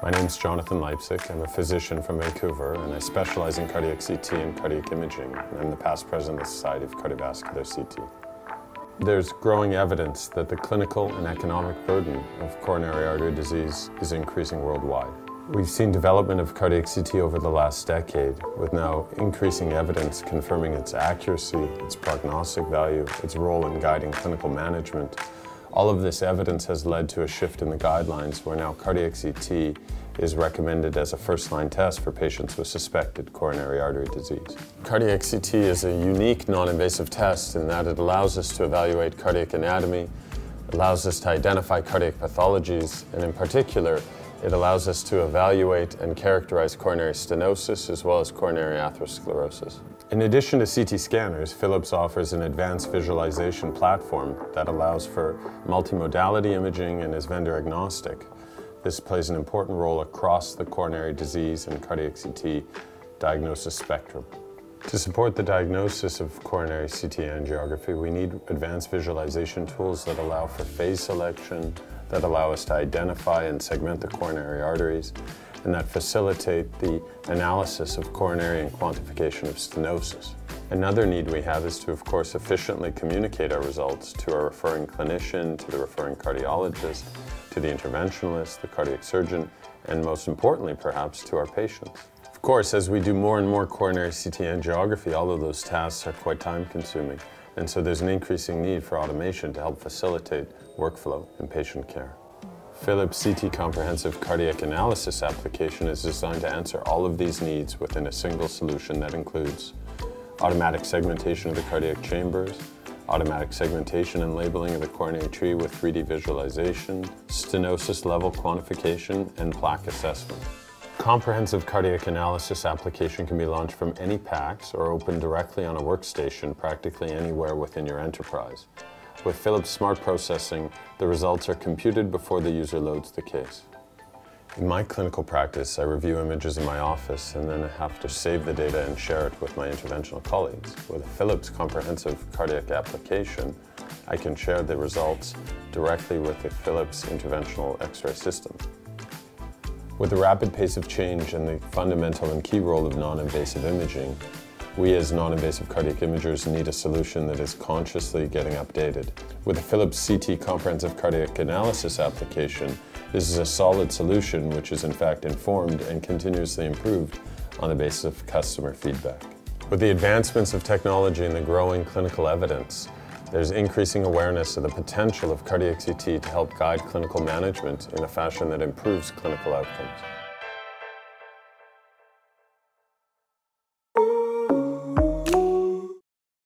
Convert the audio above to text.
My name is Jonathon Leipsic. I'm a physician from Vancouver and I specialize in cardiac CT and cardiac imaging. I'm the past president of the Society of Cardiovascular CT. There's growing evidence that the clinical and economic burden of coronary artery disease is increasing worldwide. We've seen development of cardiac CT over the last decade, with now increasing evidence confirming its accuracy, its prognostic value, its role in guiding clinical management. All of this evidence has led to a shift in the guidelines where now cardiac CT is recommended as a first-line test for patients with suspected coronary artery disease. Cardiac CT is a unique non-invasive test in that it allows us to evaluate cardiac anatomy, allows us to identify cardiac pathologies, and in particular, it allows us to evaluate and characterize coronary stenosis as well as coronary atherosclerosis. In addition to CT scanners, Philips offers an advanced visualization platform that allows for multimodality imaging and is vendor agnostic. This plays an important role across the coronary disease and cardiac CT diagnosis spectrum. To support the diagnosis of coronary CT angiography, we need advanced visualization tools that allow for phase selection, that allow us to identify and segment the coronary arteries, and that facilitate the analysis of coronary and quantification of stenosis. Another need we have is to, of course, efficiently communicate our results to our referring clinician, to the referring cardiologist, to the interventionalist, the cardiac surgeon, and most importantly, perhaps, to our patients. Of course, as we do more and more coronary CT angiography, all of those tasks are quite time consuming. And so there's an increasing need for automation to help facilitate workflow in patient care. Philips CT Comprehensive Cardiac Analysis application is designed to answer all of these needs within a single solution that includes automatic segmentation of the cardiac chambers, automatic segmentation and labeling of the coronary tree with 3D visualization, stenosis level quantification, and plaque assessment. Comprehensive cardiac analysis application can be launched from any PACS or opened directly on a workstation practically anywhere within your enterprise. With Philips Smart Processing, the results are computed before the user loads the case. In my clinical practice, I review images in my office and then I have to save the data and share it with my interventional colleagues. With a Philips comprehensive cardiac application, I can share the results directly with the Philips interventional X-ray system. With the rapid pace of change and the fundamental and key role of non-invasive imaging, we as non-invasive cardiac imagers need a solution that is consciously getting updated. With the Philips CT Comprehensive Cardiac Analysis application, this is a solid solution which is in fact informed and continuously improved on the basis of customer feedback. With the advancements of technology and the growing clinical evidence, there's increasing awareness of the potential of cardiac CT to help guide clinical management in a fashion that improves clinical outcomes.